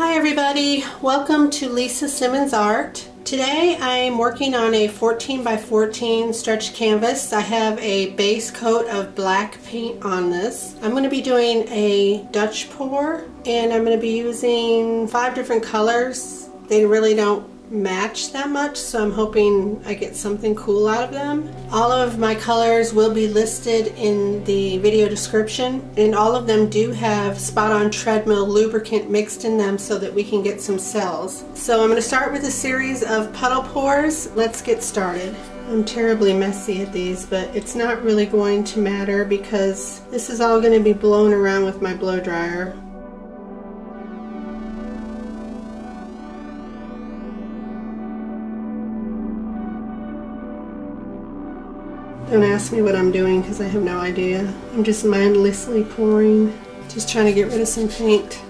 Hi everybody, welcome to Lisa Simmons Art. Today I'm working on a 14 by 14 stretch canvas. I have a base coat of black paint on this. I'm going to be doing a Dutch pour and I'm going to be using five different colors. They really don't match that much so I'm hoping I get something cool out of them. All of my colors will be listed in the video description and all of them do have spot on treadmill lubricant mixed in them so that we can get some cells. So I'm going to start with a series of puddle pours. Let's get started. I'm terribly messy at these, but it's not really going to matter because this is all going to be blown around with my blow dryer. Don't ask me what I'm doing because I have no idea. I'm just mindlessly pouring, just trying to get rid of some paint.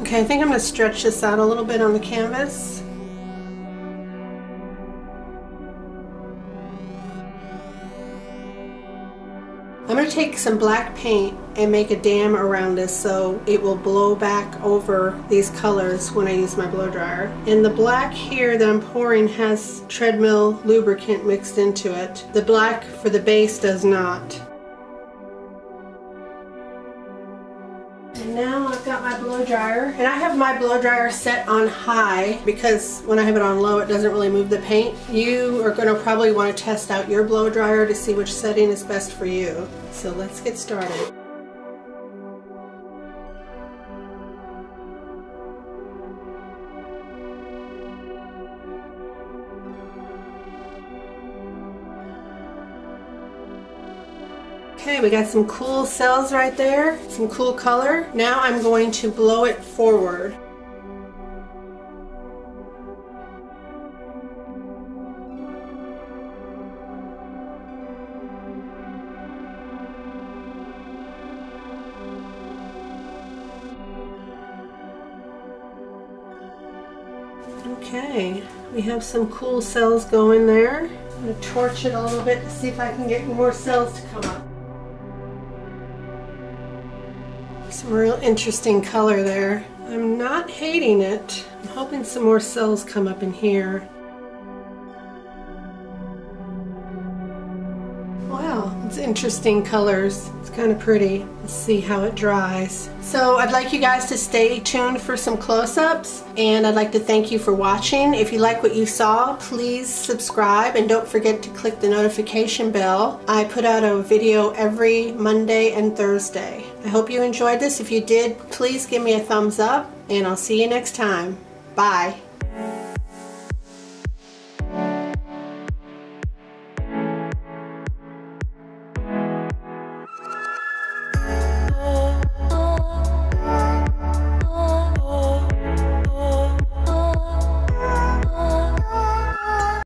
Okay, I think I'm going to stretch this out a little bit on the canvas. I'm going to take some black paint and make a dam around this so it will blow back over these colors when I use my blow dryer. And the black here that I'm pouring has treadmill lubricant mixed into it. The black for the base does not. And now I've got my blow dryer and I have my blow dryer set on high because when I have it on low it doesn't really move the paint. You are going to probably want to test out your blow dryer to see which setting is best for you. So let's get started. Okay, we got some cool cells right there, some cool color. Now I'm going to blow it forward. Okay, we have some cool cells going there. I'm going to torch it a little bit to see if I can get more cells to come up. Some real interesting color there. I'm not hating it. I'm hoping some more cells come up in here. Wow, it's interesting colors. It's kind of pretty. Let's see how it dries. So I'd like you guys to stay tuned for some close-ups and I'd like to thank you for watching. If you like what you saw, please subscribe and don't forget to click the notification bell. I put out a video every Monday and Thursday. I hope you enjoyed this. If you did, please give me a thumbs up and I'll see you next time. Bye.